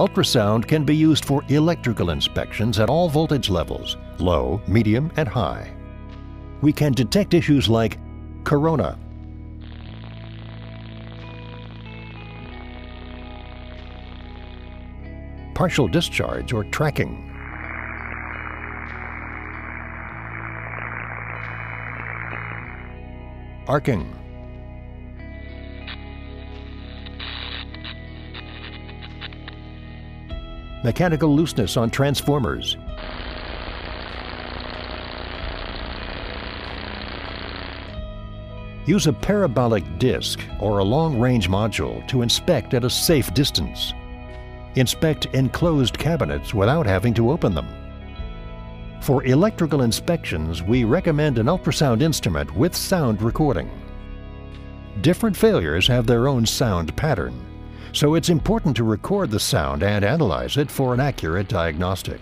Ultrasound can be used for electrical inspections at all voltage levels, low, medium, and high. We can detect issues like corona, partial discharge or tracking, arcing, mechanical looseness on transformers, Use a parabolic disc or a long-range module to inspect at a safe distance. Inspect enclosed cabinets without having to open them. For electrical inspections, we recommend an ultrasound instrument with sound recording. Different failures have their own sound pattern, so it's important to record the sound and analyze it for an accurate diagnostic.